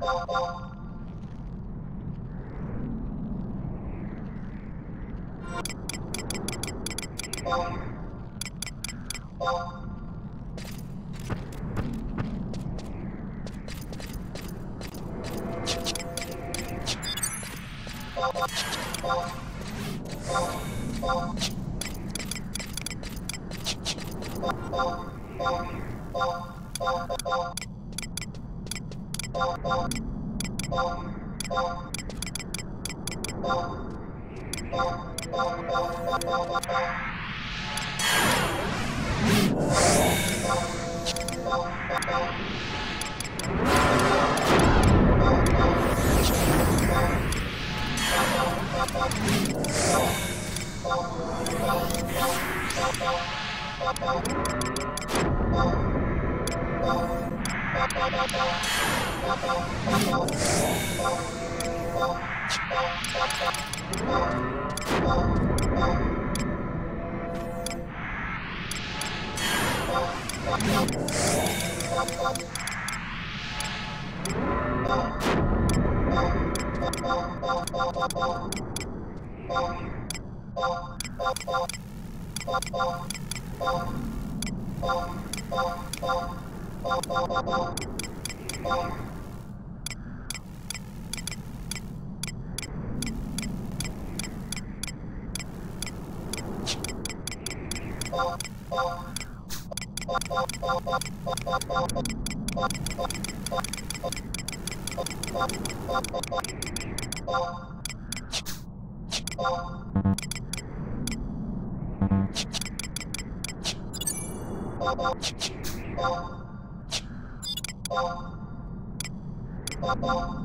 Thank you. Bye.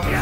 Yeah.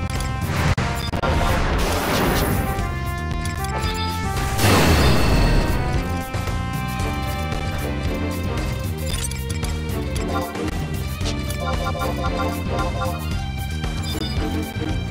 Thank you.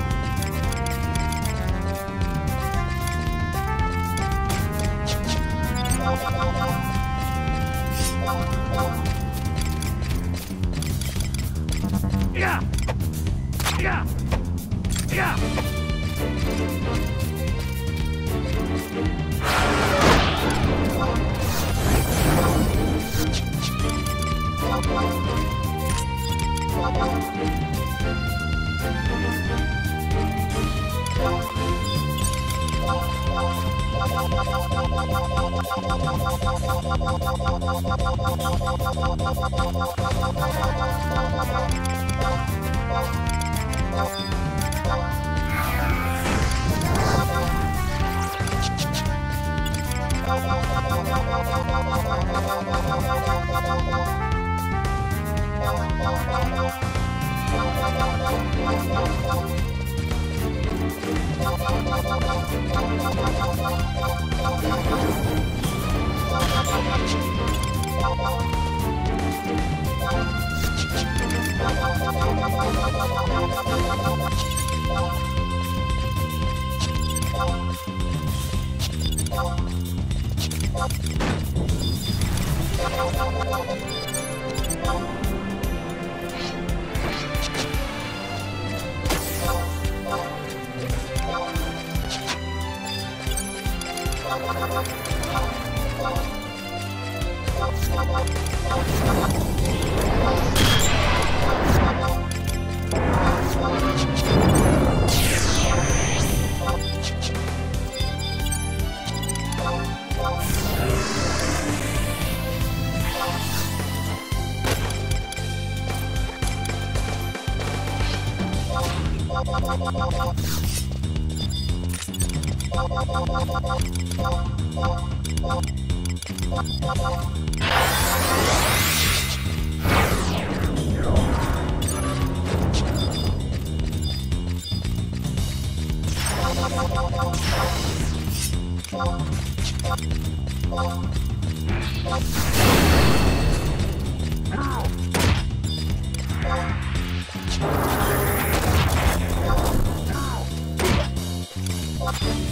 Ow! Yeah.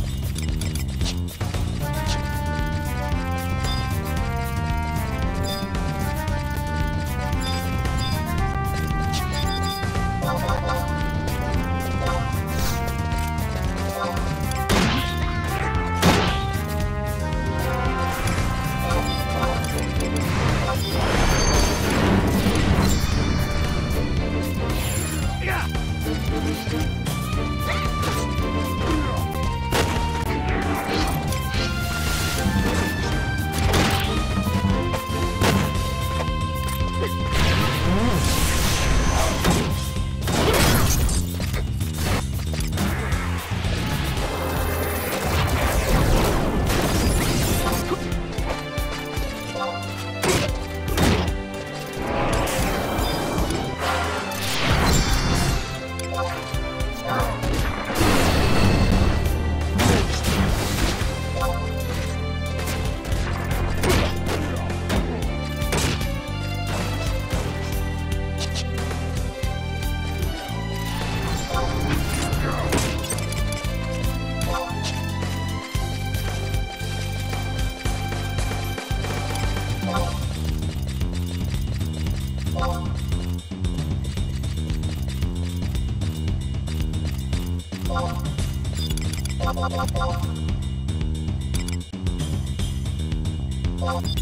Thank.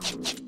チュッ。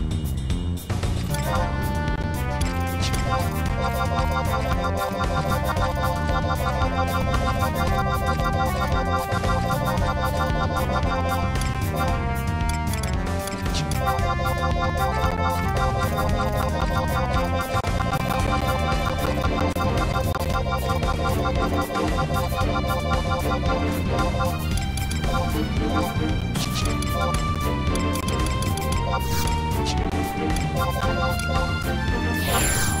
Yeah.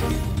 Bye.